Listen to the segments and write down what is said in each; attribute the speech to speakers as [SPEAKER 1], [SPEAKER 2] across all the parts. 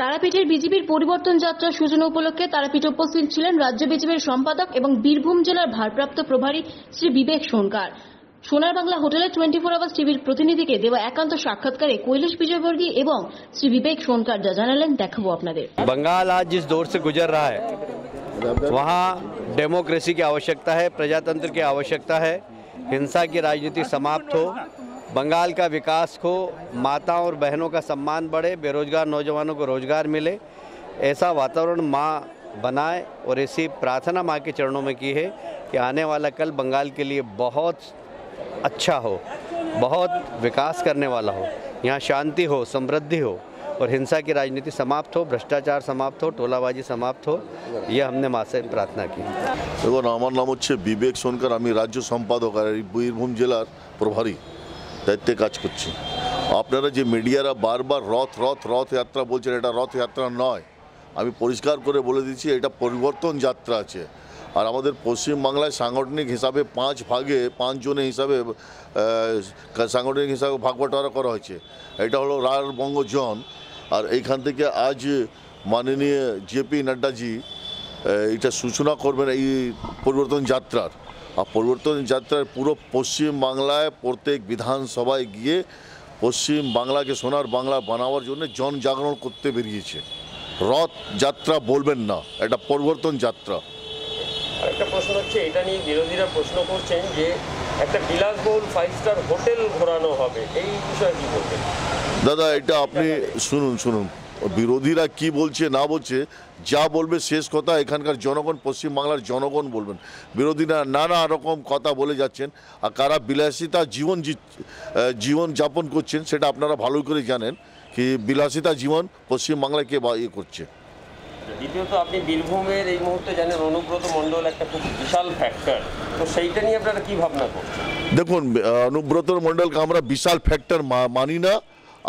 [SPEAKER 1] তারাপীঠের বিজেপির পরিবর্তন যাত্রার সূচনা উপলক্ষে তারাপীঠে উপস্থিত ছিলেন রাজ্য বিজেপির সম্পাদক এবং বীরভূম জেলার ভারপ্রাপ্ত প্রভারী শ্রী বিবেক সোনকার সোনার বাংলা হোটেলে টোয়েন্টি ফোর আওয়ার্স টিভির প্রতিনিধিকে দেওয়া একান্ত সাক্ষাৎকারে কৈলাস বিজয়বর্গী এবং শ্রী বিবেক সোনকার যা জানালেন দেখাবো আপনাদের
[SPEAKER 2] बंगाल आज जिस दौर से गुजर रहा है वहाँ डेमोक्रेसी की आवश्यकता है प्रजातंत्र की आवश्यकता है हिंसा की राजनीति समाप्त हो बंगाल का विकास हो माताओं और बहनों का सम्मान बढ़े बेरोजगार नौजवानों को रोजगार मिले ऐसा वातावरण माँ बनाए और ऐसी प्रार्थना माँ के चरणों में की है कि आने वाला कल बंगाल के लिए बहुत अच्छा हो बहुत विकास करने वाला हो यहाँ शांति हो समृद्धि हो और हिंसा की राजनीति समाप्त हो भ्रष्टाचार समाप्त हो टोलाबाजी समाप्त हो यह हमने माँ से प्रार्थना की
[SPEAKER 3] দেখুন আমার নাম হচ্ছে বিবেক সোনকার আমি রাজ্য সম্পাদক আর এই বীরভূম জেলার প্রভারী দায়িত্বে কাজ করছি। আপনারা যে মিডিয়ারা বারবার রথ রথ রথযাত্রা বলছেন, এটা রথযাত্রা নয়। আমি পরিষ্কার করে বলে দিচ্ছি, এটা পরিবর্তন যাত্রা আছে। আর আমাদের পশ্চিমবাংলায় সাংগঠনিক হিসাবে পাঁচ ভাগে, পাঁচ জনের হিসাবে সাংগঠনিক হিসাবে ভাগ বাটোয়ারা করা হয়েছে। এটা হলো রায়বঙ্গ জন আর এইখান থেকে আজ মাননীয় জেপি নাড্ডাজি এটা সূচনা করবেন এই পরিবর্তন যাত্রার। আর পরিবর্তন যাত্রার পুরো পশ্চিম বাংলায় প্রত্যেক বিধানসভায় গিয়ে পশ্চিম বাংলাকে সোনার বাংলা বানাবার জন্য জন জাগরণ করতে বেরিয়েছে। রথ যাত্রা বলবেন না এটা পরিবর্তন যাত্রা।
[SPEAKER 4] আরেকটা প্রশ্ন হচ্ছে এটা নিয়ে বিরোধীরা প্রশ্ন করছেন যে একটা বিলাসবহুল ফাইভ স্টার হোটেল ঘোরানো হবে এই বিষয়ে কি বলবেন?
[SPEAKER 3] দাদা এটা আপনি শুনুন শুনুন। বিরোধীরা কি বলছে না বলছে যা বলবে শেষ কথা এখানকার জনগণ পশ্চিমবাংলার জনগণ বলবেন। বিরোধীরা নানা রকম কথা বলে যাচ্ছেন আর কারা বিলাসিতা জীবন জীবন যাপন করছেন সেটা আপনারা ভালো করে জানেন কি বিলাসিতা জীবন পশ্চিমবাংলায় কে বা ইয়ে করছে।
[SPEAKER 4] দ্বিতীয়ত আপনি বীরভূমের এই মুহূর্তে জানেন অনুব্রত মণ্ডল একটা খুব বিশাল ফ্যাক্টর তো সেইটা নিয়ে আপনারা কি ভাবনা করছেন?
[SPEAKER 3] দেখুন অনুব্রত মণ্ডলকে আমরা বিশাল ফ্যাক্টর মানি না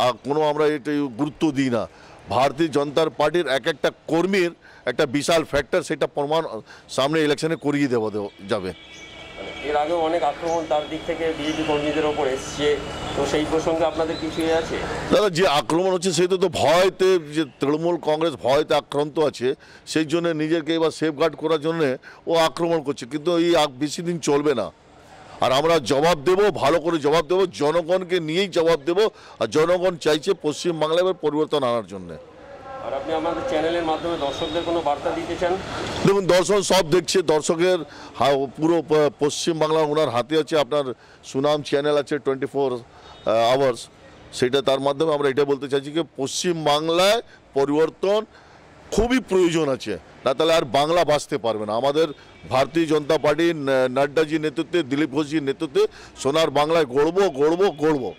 [SPEAKER 3] আর কোনো আমরা এটা গুরুত্ব দিই না। ভারতীয় জনতার পার্টির এক একটা কর্মীর একটা বিশাল ফ্যাক্টর সেটা প্রমাণ সামনে ইলেকশনে করিয়ে দেওয়া দেওয়া যাবে।
[SPEAKER 4] এর আগেও অনেক আক্রমণ তার দিক থেকে বিজেপি কর্মীদের ওপর এসছে। তো সেই প্রসঙ্গে আপনাদের কিছুই আছে?
[SPEAKER 3] দাদা যে আক্রমণ হচ্ছে সেটা তো ভয়তে যে তৃণমূল কংগ্রেস ভয়তে আক্রান্ত আছে সেই জন্য নিজেকে এবার সেফগার্ড করার জন্য ও আক্রমণ করছে। কিন্তু এই বেশি দিন চলবে না। আর আমরা জবাব দেব ভালো করে জবাব দেব জনগণকে নিয়েই জবাব দেব আর জনগণ চাইছে পশ্চিমবাংলায় এবার পরিবর্তন আনার জন্যে।
[SPEAKER 4] আর আপনি আমাদের চ্যানেলের মাধ্যমে দর্শকদের কোনো বার্তা দিতে চান?
[SPEAKER 3] দেখুন দর্শক সব দেখছে দর্শকের পুরো পশ্চিমবাংলা ওনার হাতে আছে আপনার সুনাম চ্যানেল আছে টোয়েন্টি ফোর আওয়ার্স। সেটা তার মাধ্যমে আমরা এটা বলতে চাইছি যে পশ্চিমবাংলায় পরিবর্তন খুবই প্রয়োজন আছে। না, তাহলে আর বাংলা বাঁচতে পারবে না। আমাদের ভারতীয় জনতা পার্টি নাড্ডাজির নেতৃত্বে, দিলীপ ঘোষজির নেতৃত্বে সোনার বাংলায় গড়ব গড়ব, গড়বো।